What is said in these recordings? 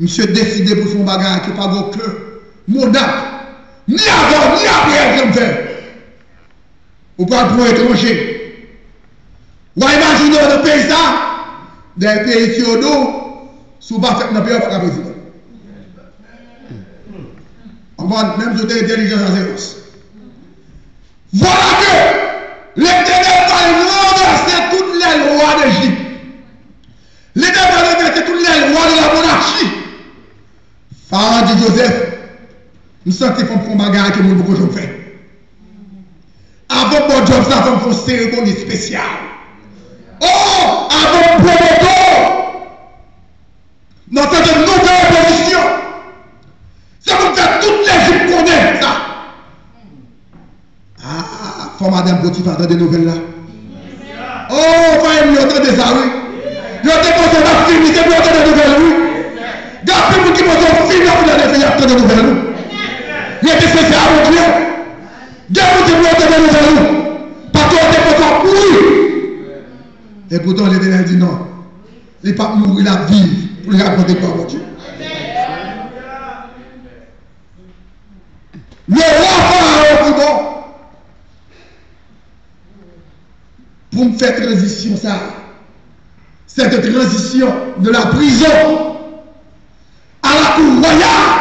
Mse deside pou foun bagay ki pa vò kè. Modak. Ni avò, ni apè jèm fè. Ou pral pou etranje. Ou a imagine ou de pey sa. De pey ki ou nou. Sou ba fèk nan pey ou pa ka pey fè. Anvan, mèm jote intelijens an zèros. Voilà que l'éternel Joseph, m senti fòm fòm bagay ke moun pou kon jom fè. Avon bon job sa fòm fòm seremoni spesyal. Oh, avon promotor, nan fè de nouvel repolisyon. Sa moun fè tout l'Egypte konè, sa. Ah, fòm Adam Botif adan de nouvel la. Oh, fòm yon tan de sa, oui. Yon te kon se la film, yon te kon se la nouvel, oui. Gardez vous qui m'ont fini pour les faire attendre des nouvelles. Il y a des choses à mon Dieu. Gardez vous qui m'ont attendre des nouvelles. Parce que êtes encore pourri. Et pourtant, l'éternel dit non. Il pas mourir la vie pour lui raconter quoi, mon Dieu. Le roi Pharaon bon. Pour me faire transition, ça. Cette transition de la prison à la cour royale.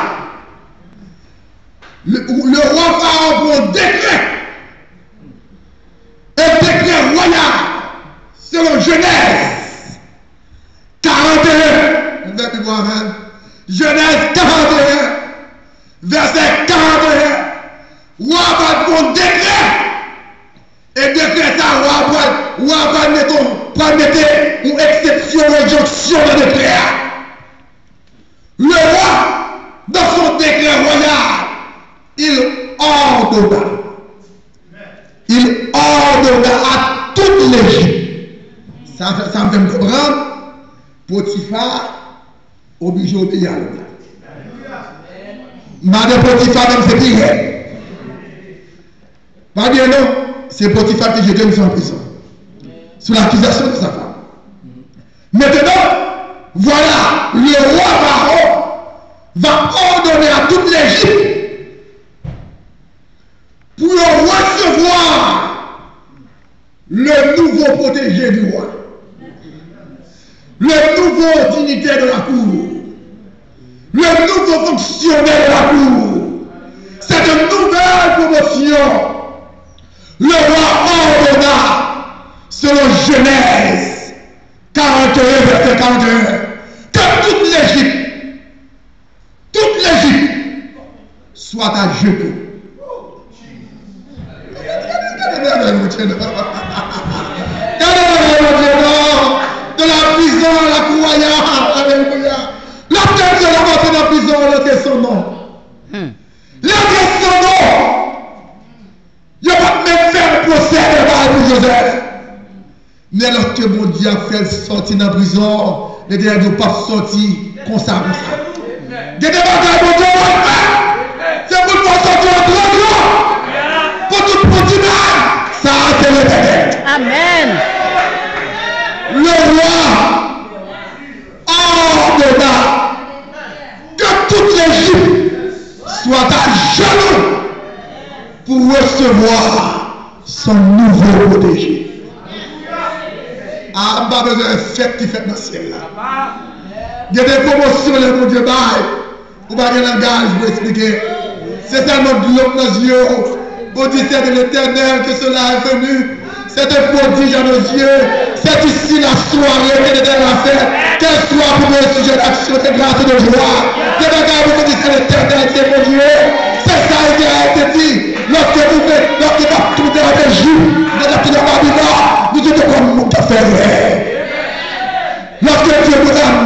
Le, le roi Pharaon prend un décret. Un décret royal selon Genèse 41. Genèse 41, verset 41. Roi va prendre un décret. Et décret ça, roi va mettre, va mettre une exception, une injonction de décret. Le roi, dans son décret royal, il ordonna. Il ordonna à toute l'Égypte. Ça, ça me fait comprendre. Potiphar, obligé à l'homme. Madame Potiphar, même c'est pire. Pas bien non, c'est Potiphar qui jetait en prison. Sous l'accusation de sa femme. Maintenant, voilà, le roi Pharaon va ordonner à toute l'Égypte pour recevoir le nouveau protégé du roi, le nouveau dignitaire de la cour, le nouveau fonctionnaire de la cour. C'est une nouvelle promotion. Le roi ordonna, selon Genèse 41, verset 41, que toute l'Égypte, toute l'Égypte soit à genoux. Son nom. Il était son nom. Il n'y a pas même fait le procès de Joseph. Mais lorsque mon Dieu a fait sortir de la prison, les ne ne pas sortir comme ça, comme ça. Il y a des bagages mon Dieu va faire. C'est pour nous sortir en. Pour tout petit mal. Ça, c'est l'éternel. Amen. Le roi recevoir son nouveau protégé. Ah, pas besoin de fête qui fait dans le ciel là. Il y a des promotions, les mon Dieu, bye. Ou de langage pour expliquer. C'est tellement de dit de l'éternel que cela est venu. C'est un prodige à nos yeux. C'est ici la soirée que l'éternel a fait. Qu'elle soit pour le sujet d'action, de grâce de joie. La Parce que Dieu pour âme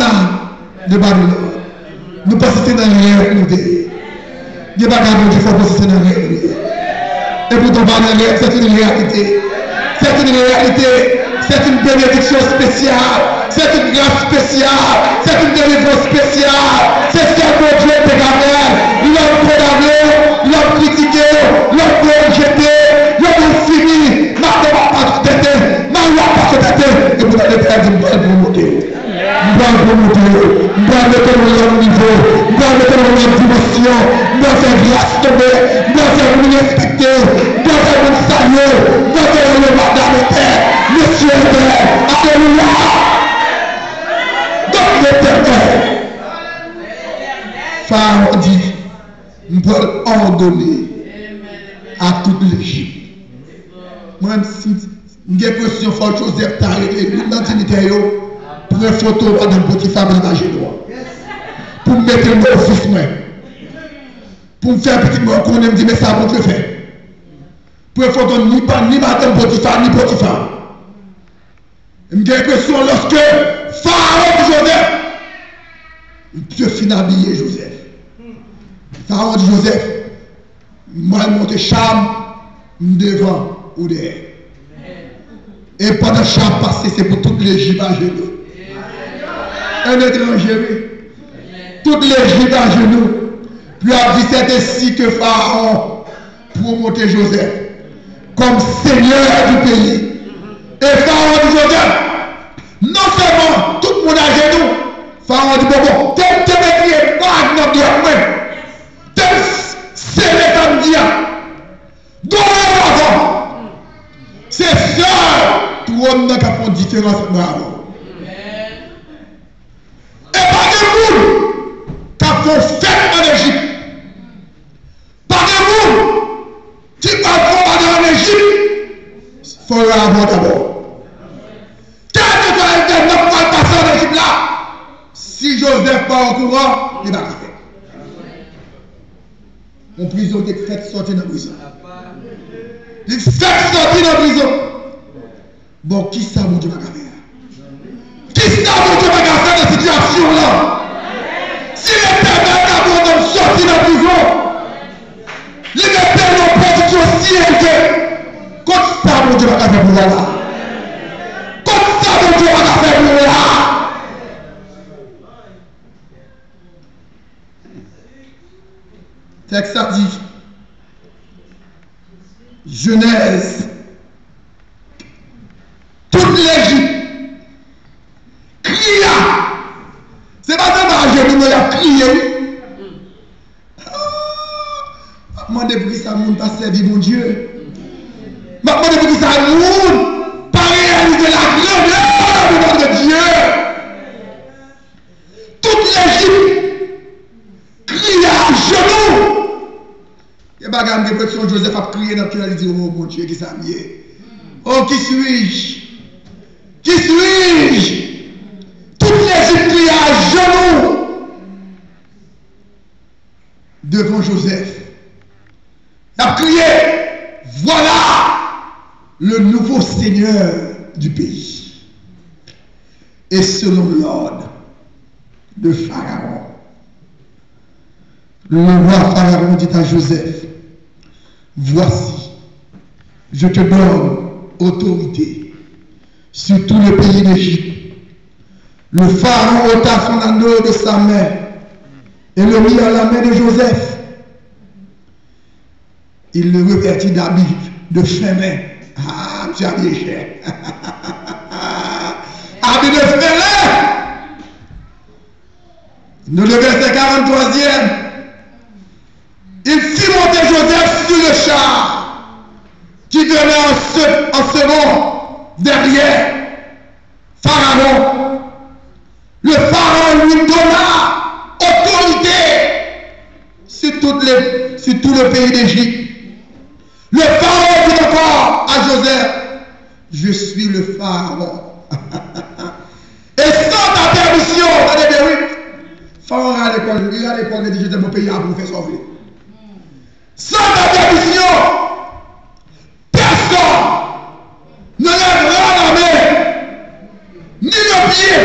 de Babylone. Nous persistons dans les nous Dieu. Dieu va garder faut persister dans les Et pour tomber dans les c'est une réalité. C'est une réalité. C'est une bénédiction spéciale. C'est une grâce spéciale. C'est une délivrance spéciale. C'est ce que mon Dieu peut faire. Il a condamné, il critiqué, yo, mwen fè grâce tombe, mwen fè mwen respecte, mwen fè mwen salye, mwen fè mwen madame etè, monsieur etè, alléluia. Donc l'éternel, Pharaon dit, mwen ordonner à toute l'Égypte. Mwen si mwen presyon fòl Joseph Tarek et mwen nantinite yo, pren foto wè nan poti fab nan ajedwa. Pou mette mwen ofis mwen. Pour me faire petit mot, qu'on me dit, mais ça, pour te faire. Pour faire ni pas ni madame Potiphar, ni Potiphar. J'ai l'impression lorsque Pharaon Joseph, Dieu finit habillé Joseph. Pharaon dit Joseph, moi monte cham devant ou derrière. Et pendant que cham passé, c'est pour toute l'Égypte à genoux. Un étranger, toutes les gîtes à genoux. Lui a dit, c'est ici que Pharaon promotait Joseph comme seigneur du pays. Et Pharaon dit, Joseph, non seulement tout le monde a genoux, Pharaon dit, bon, bon, t'es maîtrisé, pas dans le même. T'es serré comme Dieu. Dans le avant. C'est seul trône qui a fait différence pour nous. Et pas de boule qui a fait Il avoir d'abord. Quel que soit le ne pas passer en Égypte là, si Joseph pas au courant, il va faire. Mon prison est fait sortir de prison. Il fait sortir de prison. Bon, qui ça, mon Dieu, va faire Qui ça, mon Dieu, va faire dans cette situation là si l'éternel a de sortir de prison, Comme ça. Texte dit, Genèse, toute l'Égypte cria c'est pas ça que nous a crié. Ah, demandé pour ça monde pas mon Dieu. Je demandé ça monde De pression Joseph a crié dans le dit oh mon Dieu qui ça Oh qui suis-je? Qui suis-je? Toutes les Égyptiens à genoux devant Joseph. A crié, voilà le nouveau Seigneur du pays. Et selon l'ordre de Pharaon, le roi Pharaon dit à Joseph, voici, je te donne autorité sur tout le pays d'Égypte le pharaon ôta son anneau de sa main et le mit à la main de Joseph. Il le revêtit d'habit de chemin. Ah, monsieur habillé cher. habit de chemin. Nous le verset 43e. Il monter Joseph sur le char qui venait en, en second derrière Pharaon? Le pharaon lui donna autorité sur, sur tout le pays d'Égypte. Le pharaon dit encore à Joseph, je suis le pharaon. Et sans ta permission, pharaon à l'école, il a l'école, il dit, je mon pays à vous faire sauver. Sans la permission, personne ne lèvera la main, ni le pied,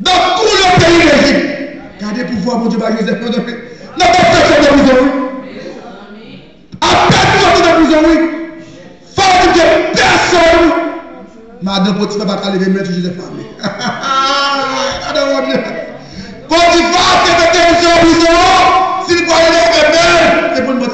dans tout le pays d'Égypte. Gardez pouvoir, mon Dieu, par Joseph. N'a pas fait de prison, oui. À peine sorti de prison, oui. Femme de personne. Madame Potiphar va pas lever mettre Joseph à Adam, mon Dieu. Potiphar, c'est peut-être une prison, s'il croyait